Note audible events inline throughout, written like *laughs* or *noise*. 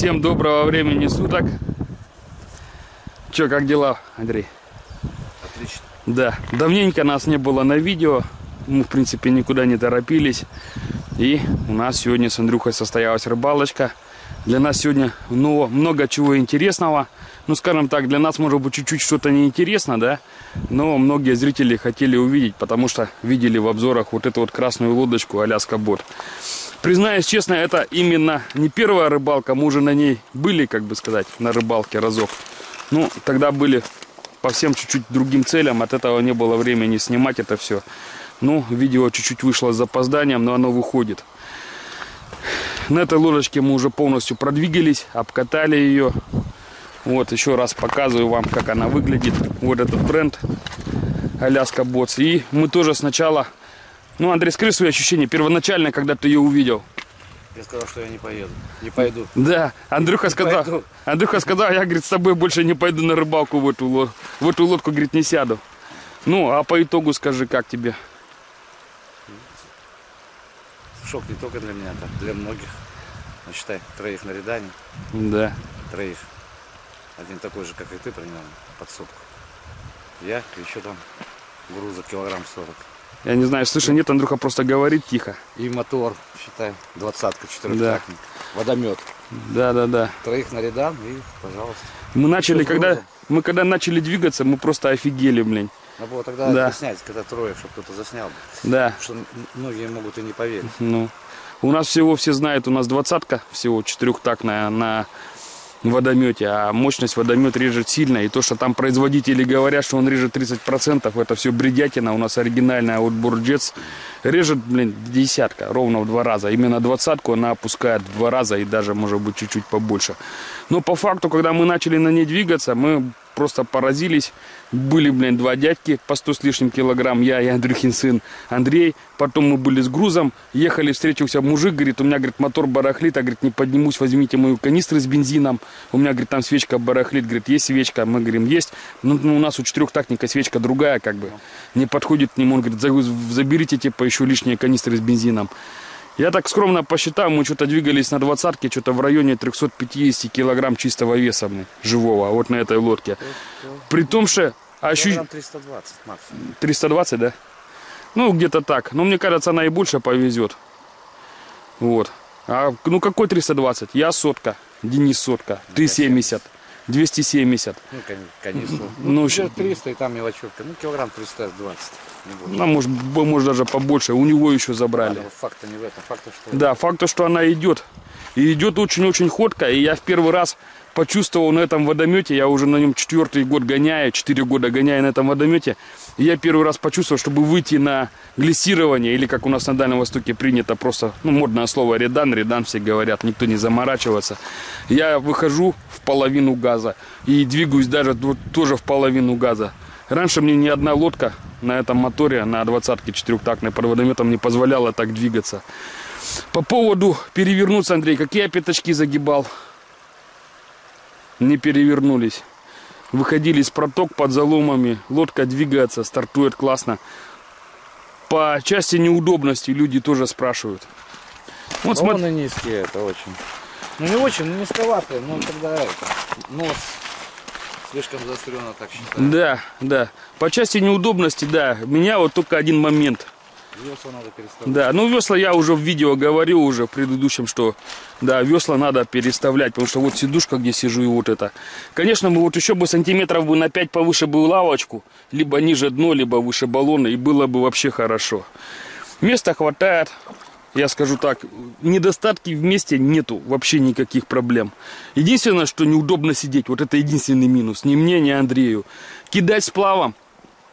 Всем доброго времени суток. Че, как дела, Андрей? Отлично. Да, давненько нас не было на видео. Мы, в принципе, никуда не торопились. И у нас сегодня с Андрюхой состоялась рыбалочка. Для нас сегодня ну, много чего интересного. Ну, скажем так, для нас, может быть, чуть-чуть что-то неинтересно, да? Но многие зрители хотели увидеть, потому что видели в обзорах вот эту вот красную лодочку Аляска Бот. Признаюсь честно, это именно не первая рыбалка, мы уже на ней были, как бы сказать, на рыбалке разок. Ну, тогда были по всем чуть-чуть другим целям, от этого не было времени снимать это все. Ну, видео чуть-чуть вышло с запозданием, но оно выходит. На этой лодочке мы уже полностью продвигались, обкатали ее. Вот, еще раз показываю вам, как она выглядит. Вот этот бренд Аляска Ботс. И мы тоже сначала ну, Андрей, скажи свои ощущения первоначально, когда ты ее увидел. Я сказал, что я не поеду. Не пойду. Да, Андрюха Не сказал, пойду. Андрюха сказал, я, говорит, с тобой больше не пойду на рыбалку в эту, лод- в эту лодку, говорит, не сяду. Ну, а по итогу скажи, как тебе? Шок не только для меня, так для многих. Ну, считай, троих на рядане, Да. троих. Один такой же, как и ты, примерно, под сотку. Я еще там груза килограмм 40. Я не знаю, слышно, нет, Андрюха просто говорит тихо. И мотор, считай, двадцатка, четырехтактник. Водомет. Да, да, да. Троих на рядан и, пожалуйста. Мы начали, когда, мы когда начали двигаться, мы просто офигели, блин. Надо было тогда Да. это снять, когда трое, чтобы кто-то заснял. Да, что многие могут и не поверить. ну. У нас всего, все знают, у нас двадцатка, всего четырехтактная на водомете, а мощность водомет режет сильно. И то, что там производители говорят, что он режет 30%, это все бредятина. У нас оригинальная от Бурджетс режет, блин, десятка, ровно в два раза. Именно двадцатку она опускает в два раза и даже, может быть, чуть-чуть побольше. Но по факту, когда мы начали на ней двигаться, мы просто поразились. Были, блин, два дядьки по 100 с лишним килограмм, я и Андрюхин сын Андрей. Потом мы были с грузом, ехали, встретился мужик, говорит, у меня, говорит, мотор барахлит, а, говорит, не поднимусь, возьмите мою канистры с бензином. У меня, говорит, там свечка барахлит, говорит, есть свечка? Мы говорим, есть. Ну, ну, у нас у четырехтактника свечка другая, как бы, не подходит к нему. Он говорит, «За- заберите, типа, еще лишние канистры с бензином. Я так скромно посчитал, мы что-то двигались на двадцатке, что-то в районе 350 килограмм чистого веса, блин, живого, вот на этой лодке. При том, что ощу... Килограмм 320 максимум. 320, да? Ну, где-то так. Но мне кажется, она и больше повезет. Вот. А, ну, какой 320? Я сотка, Денис сотка, ты 70, 270. Ну, кон- конечно. *clears throat* Ну, щ- 300 и там мелочевка. Ну, килограмм 320. Не больше. Ну, может, может даже побольше. У него еще забрали. Ладно, Факт-то не в этом. Факт, что Да, факт то, что она идет. И идет очень-очень ходко. И я в первый раз почувствовал на этом водомете, я уже на нем четвертый год гоняю, четыре года гоняю на этом водомете. Я первый раз почувствовал, чтобы выйти на глиссирование, или как у нас на Дальнем Востоке принято просто, ну, модное слово редан, редан все говорят, никто не заморачивается. Я выхожу в половину газа и двигаюсь даже вот тоже в половину газа. Раньше мне ни одна лодка на этом моторе, на двадцатке четырехтактной под водометом не позволяла так двигаться. По поводу перевернуться, Андрей, какие я пятачки загибал? Не перевернулись. Выходили из проток под заломами, лодка двигается, стартует классно. По части неудобности люди тоже спрашивают. Вот смотри. Он и низкие, это очень. Ну, не очень, но низковатые. Но тогда это, нос слишком заостренно, так считаю. Да, да. По части неудобности, да. Меня вот только один момент. Весла надо переставлять. Да, ну весла я уже в видео говорил уже в предыдущем, что да, весла надо переставлять, потому что вот сидушка, где сижу, и вот это. Конечно, бы вот еще бы сантиметров бы на 5 повыше бы лавочку, либо ниже дно, либо выше баллона, и было бы вообще хорошо. Места хватает, я скажу так, недостатки в месте нету, вообще никаких проблем. Единственное, что неудобно сидеть, вот это единственный минус, ни мне, ни Андрею. Кидать сплавом,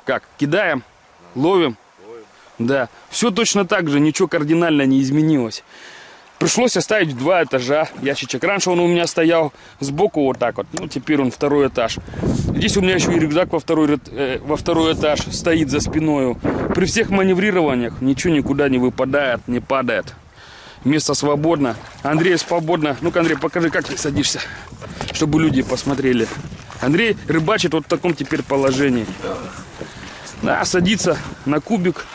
как, кидаем, ловим, да, все точно так же, ничего кардинально не изменилось. Пришлось оставить два этажа ящичек. Раньше он у меня стоял сбоку вот так вот, ну теперь он второй этаж. Здесь у меня еще и рюкзак во второй, э, во второй этаж стоит за спиной. При всех маневрированиях ничего никуда не выпадает, не падает. Место свободно. Андрей свободно. Ну-ка, Андрей, покажи, как ты садишься, чтобы люди посмотрели. Андрей рыбачит вот в таком теперь положении. Да, садится на кубик.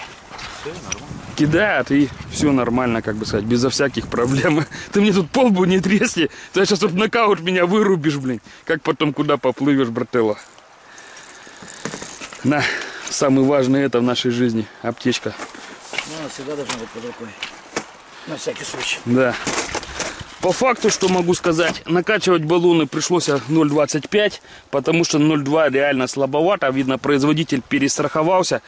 Кидает, и все нормально, как бы сказать, безо всяких проблем. *laughs* Ты мне тут полбу не тресни, ты сейчас тут нокаут меня вырубишь, блин. Как потом куда поплывешь, брателло. На, самый важный это в нашей жизни, аптечка. Ну, она всегда должна быть под рукой. На всякий случай. Да. По факту, что могу сказать, накачивать баллоны пришлось 0,25, потому что 0,2 реально слабовато. Видно, производитель перестраховался.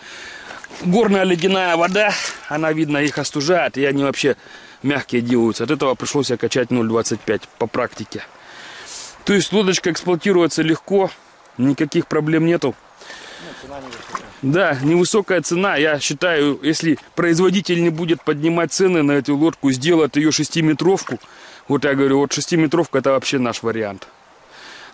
Горная ледяная вода, она, видно, их остужает, и они вообще мягкие делаются. От этого пришлось качать 0,25 по практике. То есть лодочка эксплуатируется легко, никаких проблем нету. Да, невысокая цена. Я считаю, если производитель не будет поднимать цены на эту лодку, сделает ее шестиметровку, вот я говорю, вот шестиметровка это вообще наш вариант.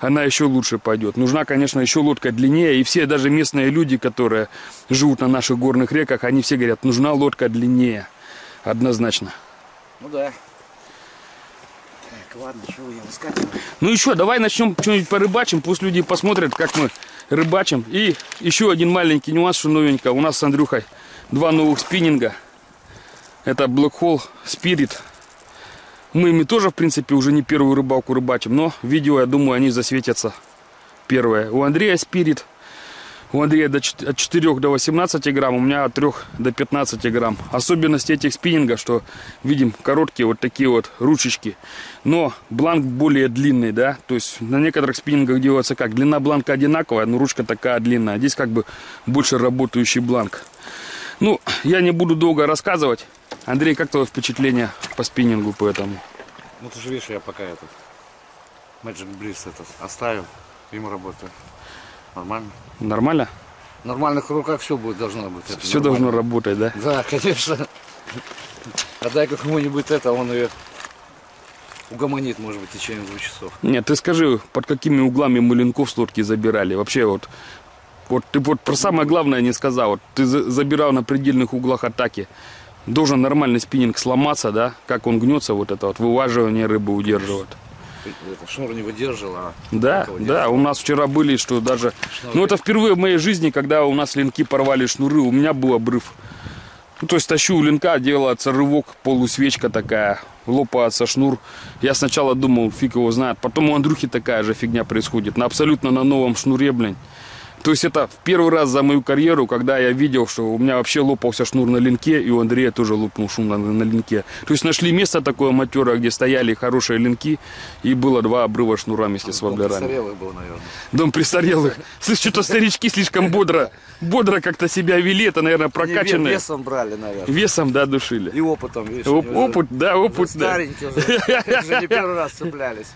Она еще лучше пойдет. Нужна, конечно, еще лодка длиннее. И все, даже местные люди, которые живут на наших горных реках, они все говорят, нужна лодка длиннее. Однозначно. Ну да. Так, ладно, чего я выскакиваю? Ну еще, давай начнем что-нибудь порыбачим, пусть люди посмотрят, как мы рыбачим. И еще один маленький нюанс, что новенько. У нас с Андрюхой два новых спиннинга. Это Black Hole Spirit. Мы ими тоже, в принципе, уже не первую рыбалку рыбачим, но видео, я думаю, они засветятся. Первое. У Андрея Spirit. У Андрея от 4 до 18 грамм, у меня от 3 до 15 грамм. Особенность этих спиннингов, что видим короткие вот такие вот ручечки. Но бланк более длинный, да. То есть на некоторых спиннингах делается как? Длина бланка одинаковая, но ручка такая длинная. Здесь как бы больше работающий бланк. Ну, я не буду долго рассказывать. Андрей, как твое впечатление по спиннингу по этому? Ну ты же видишь, я пока этот Magic Breeze этот оставил, им работаю. Нормально. Нормально? В нормальных руках все будет должно быть. это Все нормально. должно работать, да? Да, конечно. Отдай какому-нибудь это, он ее угомонит, может быть, в течение двух часов. Нет, ты скажи, под какими углами мы линков с лодки забирали? Вообще вот, вот ты вот про самое главное не сказал. Вот ты за- забирал на предельных углах атаки. Должен нормальный спиннинг сломаться, да? Как он гнется, вот это вот вываживание рыбы удерживает. Шнур не выдержал, а Да, да, у нас вчера были, что даже... Шнур Ну, это впервые в моей жизни, когда у нас линки порвали шнуры, у меня был обрыв. Ну, то есть тащу у линка, делается рывок, полусвечка такая, лопается шнур. Я сначала думал, фиг его знает. Потом у Андрюхи такая же фигня происходит. На абсолютно на новом шнуре, блин. То есть это в первый раз за мою карьеру, когда я видел, что у меня вообще лопался шнур на линке, и у Андрея тоже лопнул шнур на, на линке. То есть нашли место такое матерое, где стояли хорошие линки, и было два обрыва шнура вместе с воблерами. престарелый был, наверное. Дом престарелых. Слышь, что-то старички слишком бодро, бодро как-то себя вели. Это, наверное, Не прокачанные. весом брали, наверное. Весом, да, душили. И опытом, видишь. Оп- опыт, да, опыт, да. Старенькие уже. Уже не первый раз цеплялись.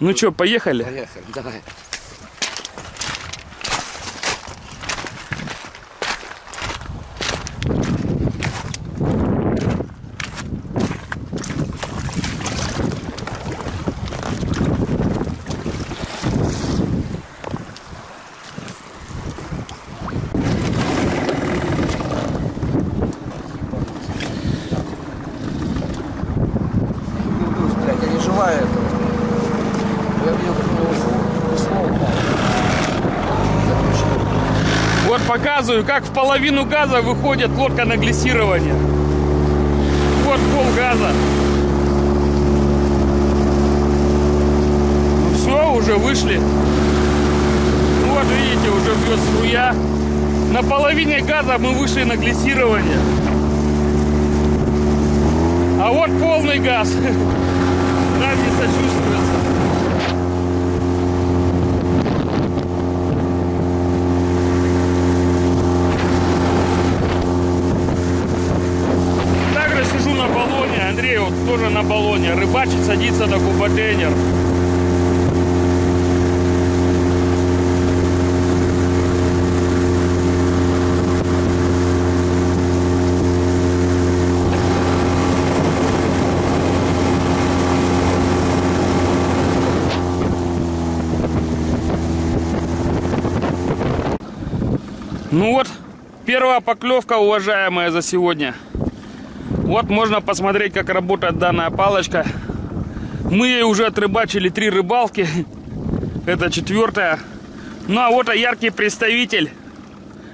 Ну что, поехали? Поехали, давай. Блядь, я не живая это. Я видел, как у него весло упало. Заключил. Вот показываю, как в половину газа выходит лодка на глиссирование. Вот пол газа. Ну все, уже вышли. Вот видите, уже бьет струя. На половине газа мы вышли на глиссирование. А вот полный газ. *laughs* Разница чувствуется. Также сижу на вот тоже на баллоне. Рыбачить садится на кубатейнер. Ну вот, первая поклевка, уважаемая, за сегодня. Вот можно посмотреть, как работает данная палочка. Мы ей уже отрыбачили три рыбалки. Это четвертая. Ну а вот и яркий представитель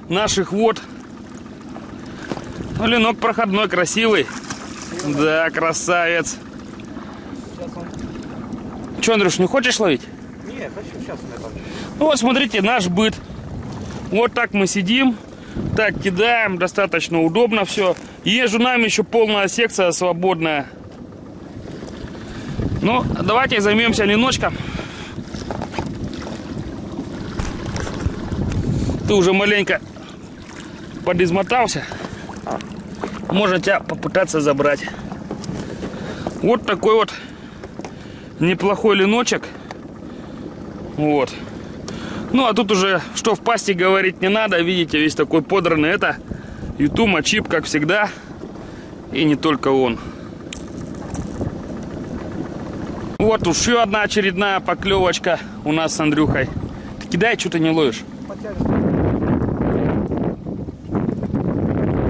наших вод. Ну, ленок проходной, красивый. Да, красавец. Он... Че, Андрюш, не хочешь ловить? Не, хочу, сейчас. Ну вот смотрите, наш быт. Вот так мы сидим, так кидаем, достаточно удобно все. Езжу нами еще полная секция свободная. Ну, давайте займемся леночком. Ты уже маленько подизмотался. Можно тебя попытаться забрать. Вот такой вот неплохой леночек. Вот. Ну, а тут уже, что в пасти говорить не надо. Видите, весь такой подранный. Это Ютума чип, как всегда. И не только он. Вот еще одна очередная поклевочка у нас с Андрюхой. Ты кидай, что ты не ловишь.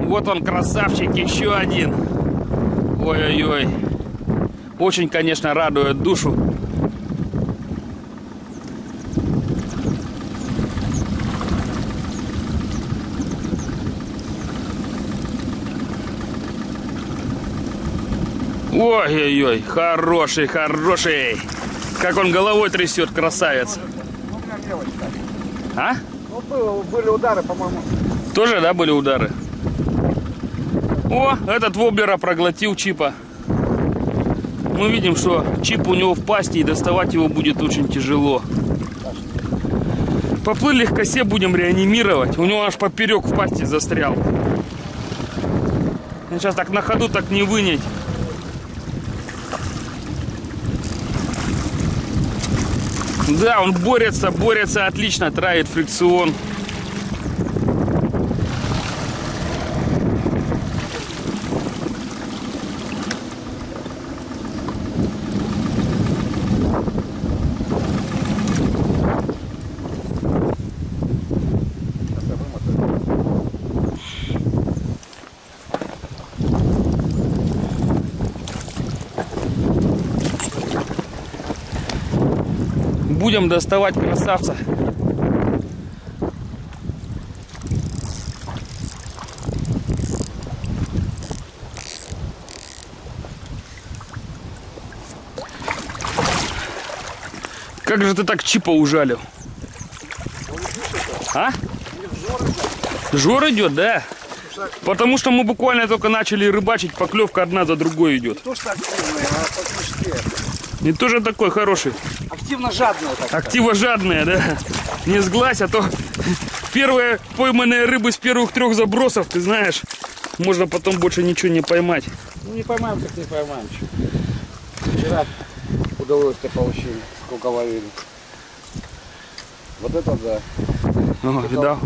Вот он, красавчик, еще один. Ой-ой-ой. Очень, конечно, радует душу. Ой-ой-ой, хороший, хороший. Как он головой трясет, красавец. А? Ну, было, были удары, по-моему. Тоже, да, были удары? О, этот воблера проглотил чипа. Мы видим, что чип у него в пасти, и доставать его будет очень тяжело. Поплыли к косе, будем реанимировать. У него аж поперек в пасти застрял. Сейчас так на ходу так не вынять. Да, он борется, борется отлично, травит фрикцион. Будем доставать красавца. Как же ты так чипа ужалил? А? Жор идет, да? Потому что мы буквально только начали рыбачить, поклевка одна за другой идет. То, что активные, а по И тоже такой хороший. Активно жадные, так. Актива жадная, да? Не сглазь, а то первые пойманные рыбы с первых трех забросов, ты знаешь, можно потом больше ничего не поймать. Ну, не поймаем, как не поймаем. Вчера удовольствие получили, сколько ловили. Вот это да. О, видал?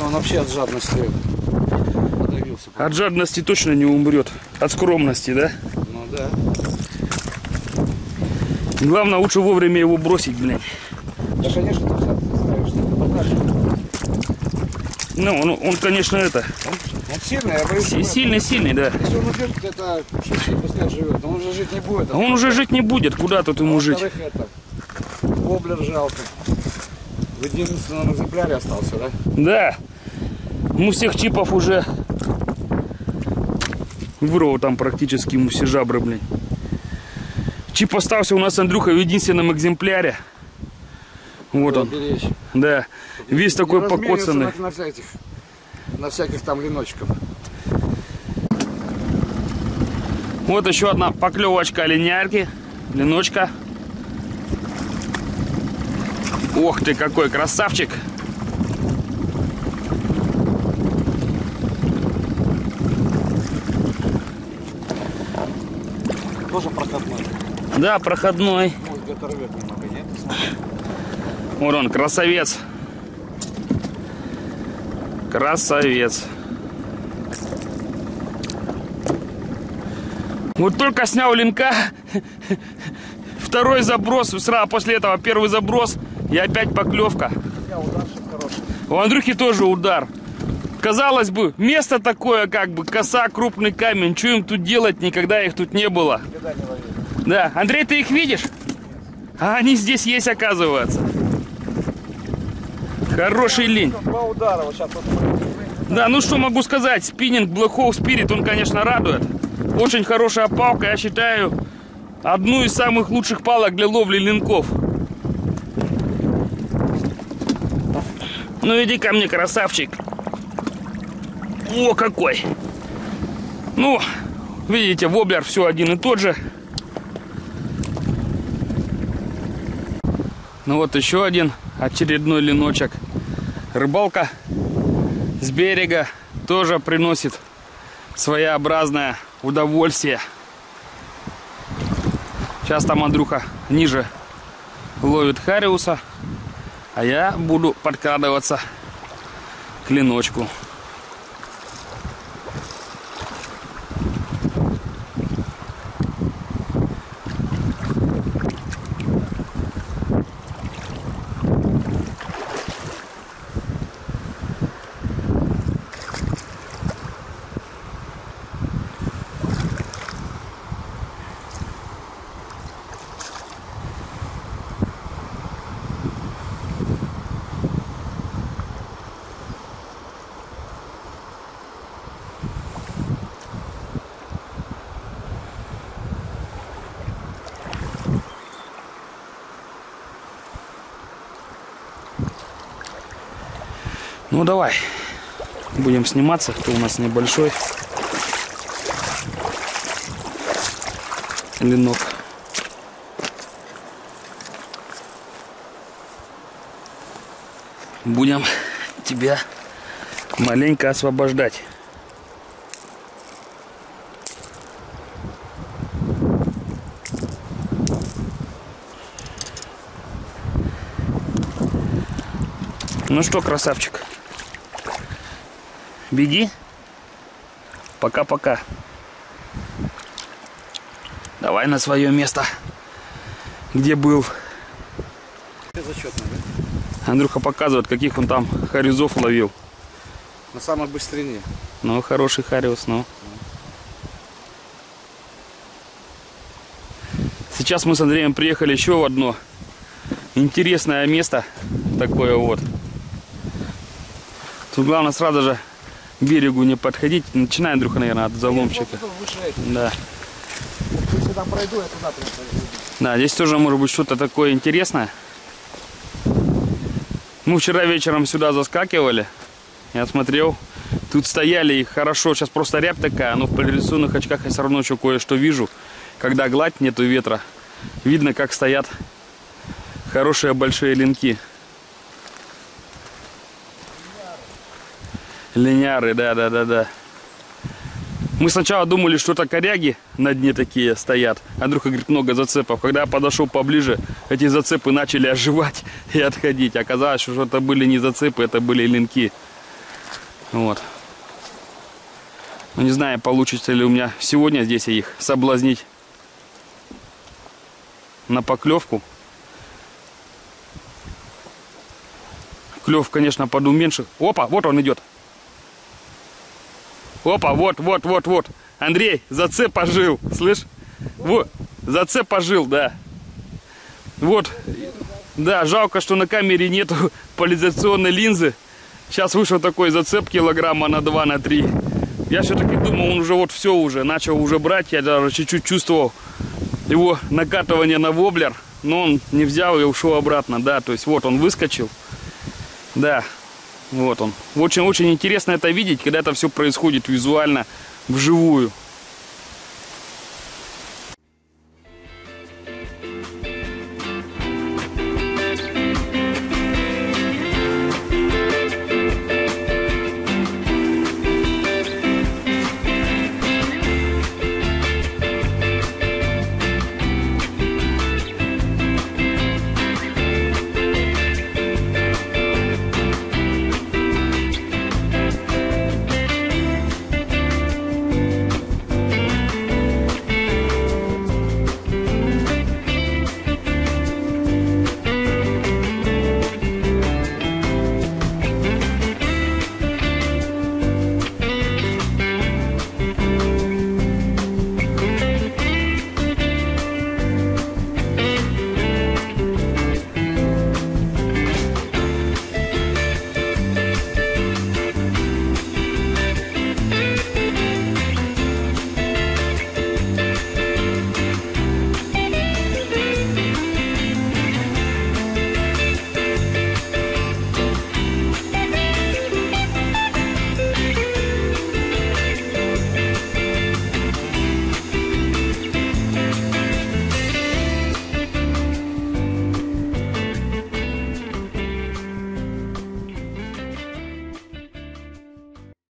Он вообще от жадности подавился. От жадности точно не умрет. От скромности, да? Ну да. Главное, лучше вовремя его бросить, блин. Да, конечно, ты ставишь, ты покажешь. Ну, он, он, конечно, это, Он сильный, я боюсь, си- сильный-сильный, да. Если он уйдет, чуть-чуть пускай живет. Он уже жить не будет. А Он уже жить не будет, куда тут ему жить? Во-вторых, это, воблер жалко. В единственном экземпляре остался, да? Да. Мы всех чипов уже вырвал там практически ему все жабры, блин. Чип остался у нас, Андрюха, в единственном экземпляре. Вот он, Беречь. да. Весь такой Не размениваться покоцанный. На, на всяких, на всяких там леночков. Вот еще одна поклевочка оленярки. Леночка. Ох ты, какой красавчик. Тоже проходной. Да, проходной. Может где-то рвет немного, нет? Вот он, красавец. Красавец. Вот только снял линка. Второй заброс. Сразу после этого первый заброс. И опять поклевка. У Андрюхи тоже удар. Казалось бы, место такое, как бы, коса, крупный камень. Что им тут делать? Никогда их тут не было. Никогда не. Да, Андрей, ты их видишь? А они здесь есть, оказывается. Хороший линь. Два удара, вот сейчас Да, ну что могу сказать, спиннинг Black Hole Spirit, он, конечно, радует. Очень хорошая палка, я считаю, одну из самых лучших палок для ловли линков. Ну иди ко мне, красавчик. О, какой. Ну, видите, воблер все один и тот же. Ну вот еще один очередной леночек. Рыбалка с берега тоже приносит своеобразное удовольствие. Сейчас там Андрюха ниже ловит хариуса, а я буду подкрадываться к леночку. Ну давай, будем сниматься, кто у нас небольшой. Ленок. Будем тебя маленько освобождать. Ну что, красавчик, беги. Пока-пока. Давай на свое место, где был. Зачетно, да? Андрюха показывает, каких он там харизов ловил. На самой быстрине. Ну, хороший хариус, ну. Сейчас мы с Андреем приехали еще в одно интересное место. Такое вот. Тут главное сразу же берегу не подходить. Начинай, Андрюха, наверное, от заломчика. Да. Если там пройду, я туда прям пойду. Да, здесь тоже может быть что-то такое интересное. Мы вчера вечером сюда заскакивали. Я смотрел. Тут стояли и хорошо. Сейчас просто рябь такая, но в поляризационных очках я все равно еще кое-что вижу. Когда гладь, нету ветра. Видно, как стоят хорошие большие линки. Линяры, да, да, да, да. Мы сначала думали, что это коряги на дне такие стоят. Андрюха говорит, много зацепов. Когда я подошел поближе, эти зацепы начали оживать *laughs* и отходить. Оказалось, что это были не зацепы, это были линки. Вот. Ну, не знаю, получится ли у меня сегодня здесь их соблазнить на поклевку. Клев, конечно, подуменьшил. Опа, вот он идет. Опа, вот, вот, вот, вот. Андрей, зацеп пожил, слышь? Вот, зацеп пожил, да. Вот, да, жалко, что на камере нету *laughs* поляризационной линзы. Сейчас вышел такой зацеп килограмма на 2, на 3. Я все-таки думал, он уже вот все уже, начал уже брать. Я даже чуть-чуть чувствовал его накатывание на воблер. Но он не взял и ушел обратно, да. То есть вот он выскочил. Да, вот он. Очень-очень интересно это видеть, когда это все происходит визуально, вживую.